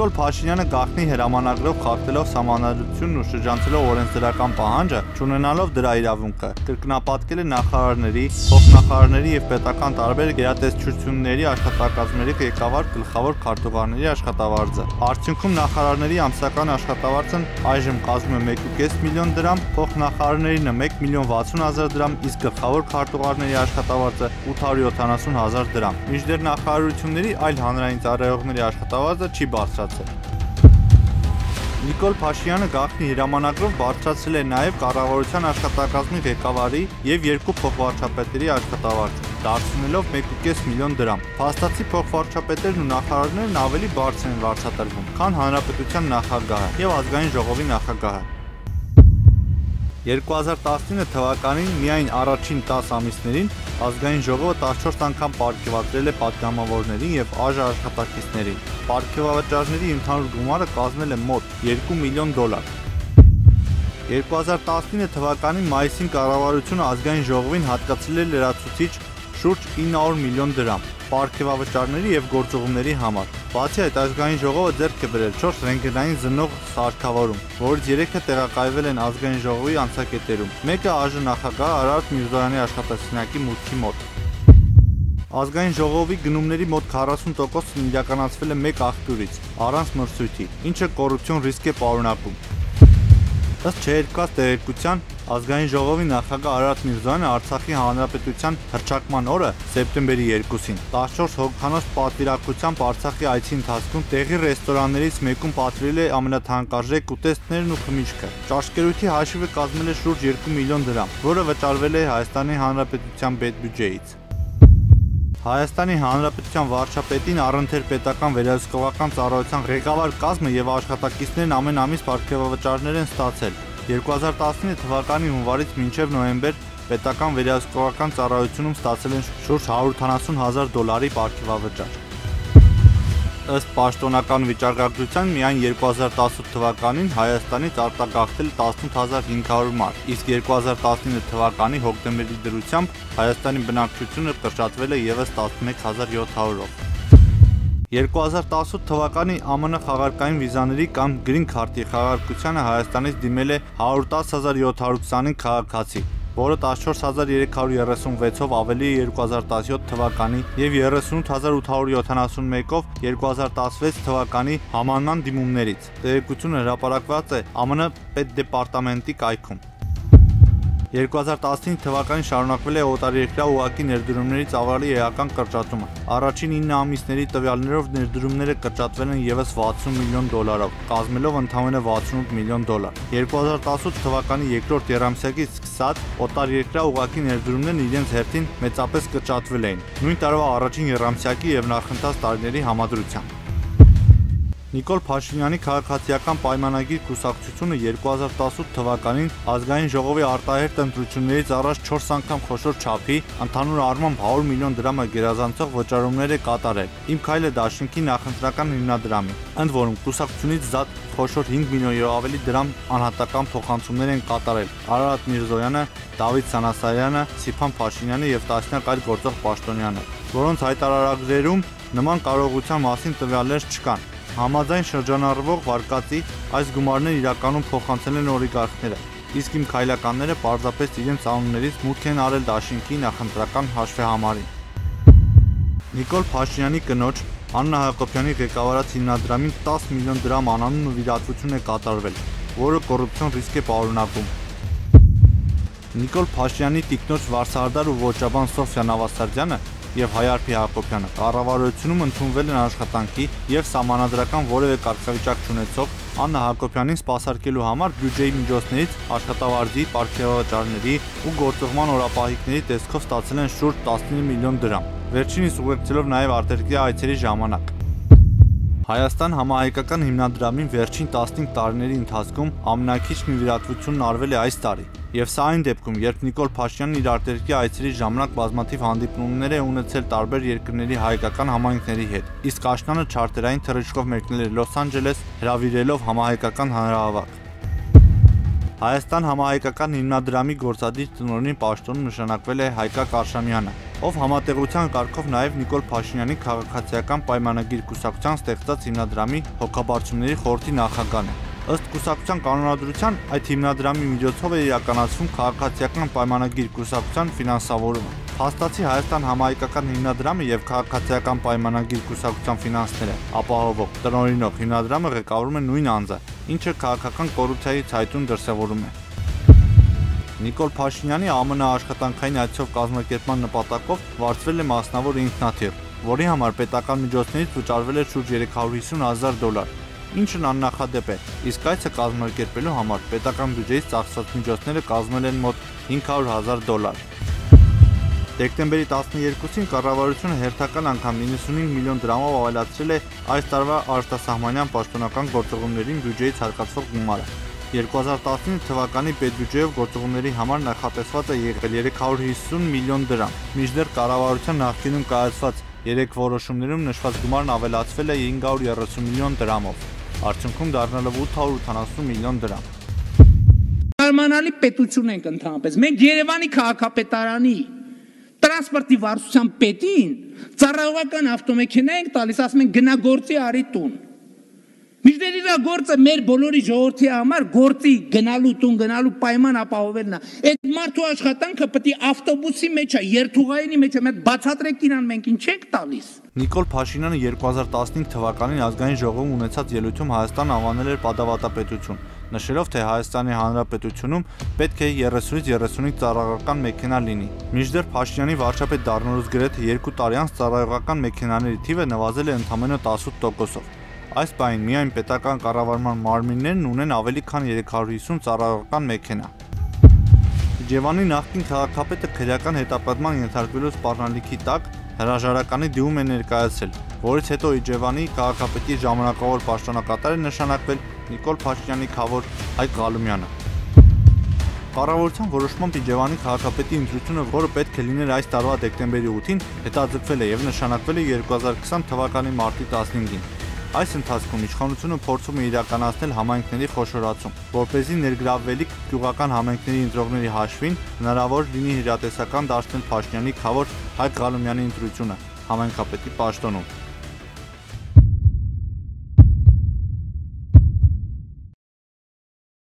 Նիկոլ Փաշինյանը գաղտնի հրամանագրով խախտելով համանadrությունն ու շրջանցելով օրենսդրական պահանջը, ճանաչելով դրա իրավունքը, կրկնապատկել է նախարարների, փոխնախարարների եւ պետական տարբեր գերատեսչությունների աշխատակազմների ղեկավար գլխավոր քարտուղարների աշխատավարձը։ Արդյունքում նախարարների ամսական աշխատավարձն այժմ կազմում է 1.5 միլիոն դրամ, փոխնախարարներինը 1 միլիոն 60 հազար դրամ, իսկ գլխավոր քարտուղարների աշխատավարձը 870 հազար դրամ։ Մինչդեռ նախարարությունների այլ հանրային ծառայողների աշխատավարձը չի բարձրացել։ Նիկոլ Փաշինյանը գաղտնի հրամանագրով բարձրացրել է նաև կառավարության աշխատակազմի ղեկավարի եւ երկու փոխվարչապետերի աշխատավարձը, դարձնելով 1.5 միլիոն դրամ։ Փաստացի փոխվարչապետերն ու նախարարներն ավելի բարձր են վարձատրվում, քան հանրապետության նախագահը եւ ազգային ժողովի նախագահը։ 2019 թվականին միայն առաջին 10 ամիսներին ազգային ժողովը 14 անգամ ապարգևատրել է պատգամավորներին եւ ԱԺ աշխատակիցներին։ Ապարգևավճարների ընդհանուր գումարը կազմել է մոտ 2 միլիոն դոլար։ 2019 թվականի մայիսին կառավարությունը ազգային ժողովին հատկացրել է լրացուցիչ շուրջ 900 միլիոն դրամ պարգևավճարների եւ գործողումների համար։ Բացի այդ, ազգային ժողովը ձեռք է բերել 4 ռենտգենային զննող սարքավորում, որից 3-ը տեղակայվել են ազգային ժողովի անցակետերում։ Մեկը ԱԺ նախագահ Արարատ Միրզոյանի աշխատասենյակի մուտքի մոտ։ Ազգային ժողովի գնումների մոտ 40%-ն իրականացվել է մեկ աղբյուրից՝ առանց մրցույթի, ինչը կոռուպցիոն ռիսկ է պարունակում։ Ըստ չերկված տեղեկության Ազգային ժողովի նախագահ Արարատ Միրզոյանը Արցախի հանրապետության հռչակման օրը սեպտեմբերի 2-ին 14 հոգանոց պատվիրակությամբ Արցախի այցի ընթացքում տեղի ռեստորաններից մեկում պատվիրել է ամենաթանկարժեք ուտեստներն ու խմիչքը։ Ճաշկերույթի հաշիվը կազմել է շուրջ 2 միլիոն դրամ, որը վճարվել է Հայաստանի Հանրապետության պետբյուջեից։ Հայաստանի Հանրապետության վարչապետին առընթեր պետական վերահսկողական ծառայության ղեկավար կազմը եւ աշխատակիցներն ամեն ամիս ապարքեվավճարներ են ստացել։ 2019 թվականի հունվարից մինչև նոյեմբեր պետական վերահսկողական ծառայությունում ստացել են շուրջ 180 հազար դոլարի ապարքեվավճար ըստ պաշտոնական վիճակագրության միայն 2018 թվականին Հայաստանից արտագաղթել 18500 մարդ, իսկ 2019 թվականի հոկտեմբերի դրությամբ Հայաստանի բնակչությունը կրճատվել է եւս 11700-ով։ 2018 թվականի ԱՄՆ խաղարկային վիզաների կամ Green Card-ի խաղարկությանը Հայաստանից դիմել է 110725 քաղաքացի, որը 14336-ով ավելի է 2017 թվականի եւ 38871-ով 2016 թվականի համանման դիմումներից։ Տեղեկությունը հրապարակված է ԱՄՆ պետդեպարտամենտի կայքում։ 2015 թվականին շարունակվել է օտարերկրյա ուղակի ներդրումներից ավալի էական կրճատումը։ Առաջին 9 ամիսների տվյալներով ներդրումները կրճատվել են եւս 60 միլիոն դոլարով, կազմելով ընդամենը 68 միլիոն դոլար։ 2018 թվականի երկրորդ երամսյակից սկսած օտարերկրյա ուղակի ներդրումներն իրենց հերթին մեծապես կրճատվել էին։ Նույն տարվա առաջին երամսյակի եւ նախընթաց տարիների համադրությամբ։ Նիկոլ Փաշինյանի քաղաքացիական պայմանագիր կուսակցությունը 2018 թվականին ազգային ժողովի արտահերտ ընտրություններից առաջ 4 անգամ խոշոր չափի ընդհանուր առմամբ 100 միլիոն դրամը գերազանցող վճարումներ է կատարել։ Իմ քայլը դաշինքի նախընտրական հիմնադրամի։ Ընդ որում կուսակցությունից զատ խոշոր 5 միլիոներով ավելի դրամ անհատական փոխանցումներ են կատարել Արարատ Միրզոյանը, Դավիթ Սանասարյանը, Սիփան Փաշինյանը եւ տասնյակ այլ գործող պաշտոնյաներ, որոնց հայտարարագրերում նման կարողության մասին տվյալներ չկան։ Համաձայն շրջանառվող վարկածի այս գումարները իրականում փոխանցել են օլիգարխները, իսկ իմ քայլականները պարզապես իրենց անուններից մուտք են արել դաշինքի նախընտրական հաշվեհամարին։ Նիկոլ Փաշինյանի կնոջ Աննա Հակոբյանի ղեկավարած հիմնադրամին 10 միլիոն դրամ անանուն ու վիրատվություն է կատարվել, որը կոռուպցիոն ռիսկ է պարունակում։ Նիկոլ Փաշինյանի տիկնոջ վարսահարդար ու ոչաբան Սոֆիա Նավասարդյանը եւ Հայարփի Հակոբյանը կառավարությունում ընդունվել են աշխատանքի եւ համանadrական որևէ կարգավիճակ չունեցող Աննա Հակոբյանին սպասարկելու համար բյուջեի միջոցներից աշխատավարձի, ապարքեվաճարների ու գործողման օրապահիկների տեսքով ստացել են շուրջ 19 միլիոն դրամ։ Վերջինիս ուղեկցելով նաեւ արտերկրյա այցերի ժամանակ Հայաստան համահայկական հիմնադրամին վերջին 15 տարիների ընթացքում ամենակիչ նվիրատվությունն արվել է այս տարի։ Եվ սա այն դեպքում, երբ Նիկոլ Փաշինյանն իր արտերկրի այցերի ժամանակ բազմաթիվ հանդիպումներ է ունեցել տարբեր երկրների հայկական համայնքների հետ, իսկ աշնանը չարտերային թռիչքով մեկնել է Լոս Անջելես, հրավիրելով համահայկական հանրահավաք։ Հայաստան համահայկական հիմնադրամի գործադիր տնօրենի պաշտոնում նշանակվել է Հայկա Կարշամյանը։ ով համատեղության կարգով նաև Նիկոլ Փաշինյանի քաղաքացիական պայմանագիր կուսակցության ստեղծած հիմնադրամի հոգաբարձումների խորհրդի նախագահն է։ Ըստ կուսակցության կանոնադրության, այդ հիմնադրամի միջոցով է իրականացվում քաղաքացիական պայմանագիր կուսակցության ֆինանսավորումը։ Փաստացի Հայաստան համահայկական հիմնադրամը եւ քաղաքացիական պայմանագիր կուսակցության ֆինանսները ապահովող տնօրինող հիմնադրամը ղեկավարում է նույն անձը, ինչը քաղաքական կոռուպցիայի ցայտուն դրսևորում է։ Նիկոլ Փաշինյանի ԱՄՆ աշխատանքային այցով կազմակերպման նպատակով վարձվել է մասնավոր ինքնաթիռ, որի համար պետական միջոցներից վճարվել է շուրջ 350 հազար դոլար, ինչն աննախադեպ է։ Իսկ այցը կազմակերպելու համար պետական բյուջեից ծախսված միջոցները կազմել են մոտ 500 հազար դոլար։ Դեկտեմբերի 12-ին կառավարությունը հերթական անգամ 95 միլիոն դրամով ավելացրել է այս տարվա արտասահմանյան պաշտոնական գործողումներին բյուջեից հարկացվող գումարը։ 2019 թվականի պետբյուջեով գործողումների համար նախատեսված է եղել 350 միլիոն դրամ։ Միջդեռ կառավարության նախկինում կայացված երեք որոշումներում նշված գումարն ավելացվել է 530 միլիոն դրամով, արդյունքում դառնալով 880 միլիոն դրամ։ Արմանալի պետություն ենք ընդհանրապես։ Մենք Երևանի քաղաքապետարանի տրանսպորտի վարչության պետին ծառայողական ավտոմեքենա ենք տալիս, ասում են գնա գործի արի տուն։ Միշտ իր գործը մեր բոլորի ժողովրդի համար գործի գնալու տուն գնալու պայման ապահովելն է։ Այդ մարդու աշխատանքը պետք է ավտոբուսի մեջ է, երթուղայինի մեջ է, մենք բացատրեք իրան մենք ինչ ենք տալիս։ Նիկոլ Փաշինյանը 2015 թվականին ազգային ժողովում ունեցած ելույթում Հայաստանը անվանել էր պատավատապետություն, նշելով թե Հայաստանի Հանրապետությունում պետք է 30-ից 35 ծառայողական մեքենա լինի։ Մինչդեռ Փաշինյանի վարչապետ դառնալուց գրեթե 2 տարի անց ծառայողական մեքենաների թիվը նվազել է ընդամենը 18%-ով։ Այս պահին միայն պետական կառավարման մարմիններն ունեն ավելի քան 350 ծառայողական մեքենա։ Ջևանի նախկին քաղաքապետը քրեական հետապնդման ենթարկվելու սպառնալիքի տակ հրաժարականի դիում է ներկայացել, որից հետո Իջևանի քաղաքապետի ժամանակավոր պաշտոնակատար է նշանակվել Նիկոլ Փաշինյանի խավոր Հայկ Ղալումյանը։ Կառավարության որոշմամբ Իջևանի քաղաքապետի ընտրությունը, որը պետք է լիներ այս տարվա դեկտեմբերի 8-ին, հետաձգվել է եւ նշանակվել է 2020 թվականի մարտի 15-ին։ Այս ընթացքում իշխանությունը փորձում է իրականացնել համայնքների խոշորացում, որ เป զի ներգրավվելիք գյուղական համայնքների ընտրողների հաշվին հնարավոր լինի հիրատեսական դարձնել Փաշինյանի խավոր Հայկ Ղալումյանի ընտրությունը համայնքապետի պաշտոնում։